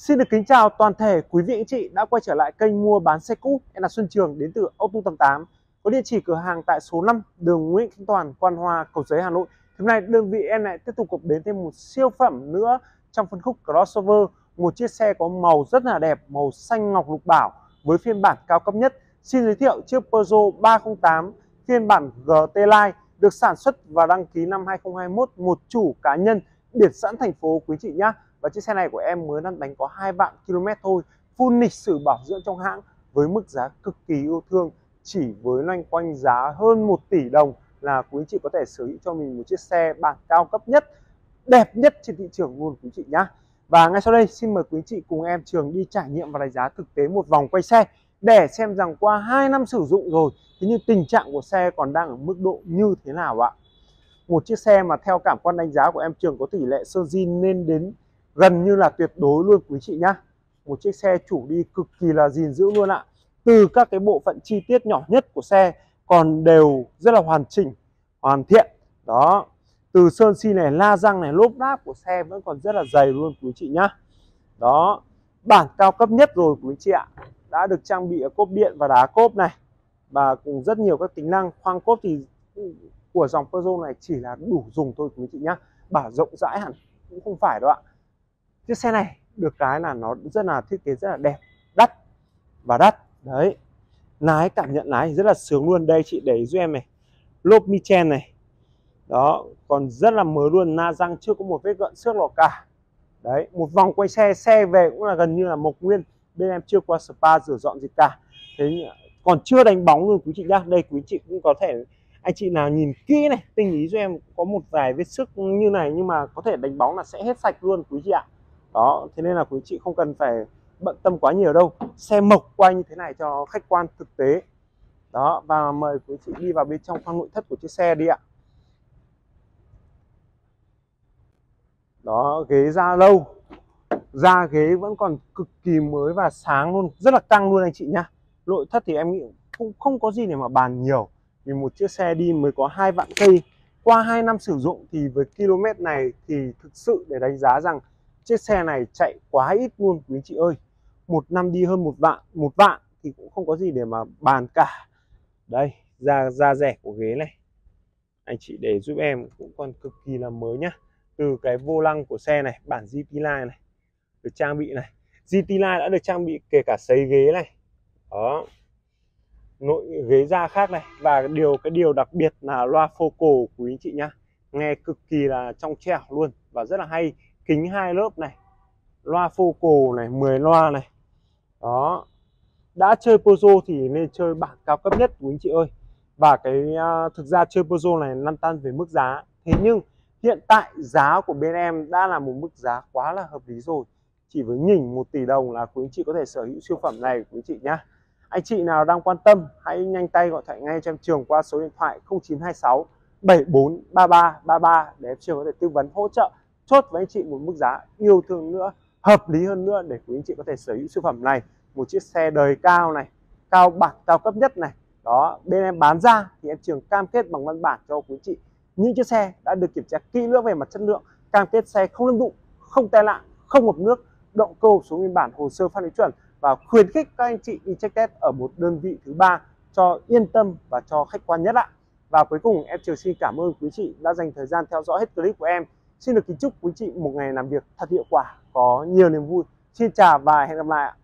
Xin được kính chào toàn thể quý vị anh chị đã quay trở lại kênh mua bán xe cũ. Em là Xuân Trường đến từ ô tô 88. Có địa chỉ cửa hàng tại số 5 đường Nguyễn Khánh Toàn, Quan Hoa, Cầu Giấy, Hà Nội. Hôm nay đơn vị em lại tiếp tục cập đến thêm một siêu phẩm nữa trong phân khúc crossover. Một chiếc xe có màu rất là đẹp, màu xanh ngọc lục bảo với phiên bản cao cấp nhất. Xin giới thiệu chiếc Peugeot 308 phiên bản GT Line được sản xuất và đăng ký năm 2021 một chủ cá nhân biển sẵn thành phố quý chị nhé và chiếc xe này của em mới lăn bánh có hai vạn km thôi, full lịch sử bảo dưỡng trong hãng với mức giá cực kỳ yêu thương, chỉ với loanh quanh giá hơn 1 tỷ đồng là quý chị có thể sở hữu cho mình một chiếc xe bản cao cấp nhất, đẹp nhất trên thị trường luôn quý chị nhá. Và ngay sau đây, xin mời quý chị cùng em Trường đi trải nghiệm và đánh giá thực tế một vòng quay xe để xem rằng qua 2 năm sử dụng rồi, thế nhưng tình trạng của xe còn đang ở mức độ như thế nào ạ? Một chiếc xe mà theo cảm quan đánh giá của em Trường có tỷ lệ sơn zin lên đến gần như là tuyệt đối luôn quý chị nhá. Một chiếc xe chủ đi cực kỳ là gìn giữ luôn ạ. Từ các cái bộ phận chi tiết nhỏ nhất của xe còn đều rất là hoàn chỉnh, hoàn thiện. Đó. Từ sơn xi này, la răng này, lốp đáp của xe vẫn còn rất là dày luôn quý chị nhá. Đó. Bản cao cấp nhất rồi quý chị ạ. Đã được trang bị ở cốp điện và đá cốp này. Và cùng rất nhiều các tính năng khoang cốp thì của dòng Peugeot này chỉ là đủ dùng thôi quý chị nhá. Bảo rộng rãi hẳn, cũng không phải đâu ạ chiếc xe này được cái là nó rất là thiết kế rất là đẹp, đắt và đắt. Đấy. Lái cảm nhận lái rất là sướng luôn. Đây chị để giúp em này. Lốp Michelin này. Đó, còn rất là mới luôn. Na răng chưa có một vết gợn xước nào cả. Đấy, một vòng quay xe xe về cũng là gần như là mộc nguyên. Bên em chưa qua spa rửa dọn gì cả. Thế còn chưa đánh bóng luôn quý chị nhá. Đây quý chị cũng có thể, anh chị nào nhìn kỹ này tinh ý cho em có một vài vết sức như này nhưng mà có thể đánh bóng là sẽ hết sạch luôn quý chị ạ đó, thế nên là quý chị không cần phải bận tâm quá nhiều đâu. Xe mộc quay như thế này cho khách quan, thực tế. Đó, và mời quý chị đi vào bên trong khoang nội thất của chiếc xe đi ạ. Đó, ghế da lâu. Da ghế vẫn còn cực kỳ mới và sáng luôn. Rất là căng luôn anh chị nhá. Nội thất thì em nghĩ không không có gì để mà bàn nhiều. Vì một chiếc xe đi mới có hai vạn cây. Qua 2 năm sử dụng thì với km này thì thực sự để đánh giá rằng chiếc xe này chạy quá ít luôn, quý chị ơi. Một năm đi hơn một vạn một vạn thì cũng không có gì để mà bàn cả. Đây, da da rẻ của ghế này. Anh chị để giúp em cũng còn cực kỳ là mới nhá. Từ cái vô lăng của xe này, bản GT Line này, được trang bị này. GT Line đã được trang bị kể cả sấy ghế này. Đó. Nội ghế da khác này. Và điều, cái điều đặc biệt là loa focal quý anh chị nhá. Nghe cực kỳ là trong trẻo luôn và rất là hay kính hai lớp này loa focal này 10 loa này. Đó. Đã chơi Pozo thì nên chơi bản cao cấp nhất quý anh chị ơi. Và cái uh, thực ra chơi Pozo này lăn tăn về mức giá. Thế nhưng hiện tại giá của bên em đã là một mức giá quá là hợp lý rồi. Chỉ với nhỉnh một tỷ đồng là quý anh chị có thể sở hữu siêu phẩm này quý anh chị nhá. Anh chị nào đang quan tâm hãy nhanh tay gọi thoại ngay cho em Trường qua số điện thoại 0926 743333 33 để em Trường có thể tư vấn hỗ trợ chốt với anh chị một mức giá yêu thương nữa, hợp lý hơn nữa để quý anh chị có thể sở hữu siêu phẩm này. Một chiếc xe đời cao này, cao bản cao cấp nhất này. Đó, bên em bán ra thì em trường cam kết bằng văn bản cho quý chị. Những chiếc xe đã được kiểm tra kỹ lưỡng về mặt chất lượng, cam kết xe không lâm đụng, không tai nạn, không ngập nước, động cơ số nguyên bản, hồ sơ phát lý chuẩn và khuyến khích các anh chị đi check test ở một đơn vị thứ ba cho yên tâm và cho khách quan nhất ạ. Và cuối cùng, em trường xin cảm ơn quý chị đã dành thời gian theo dõi hết clip của em. Xin được kính chúc quý chị một ngày làm việc thật hiệu quả, có nhiều niềm vui. Xin chào và hẹn gặp lại ạ.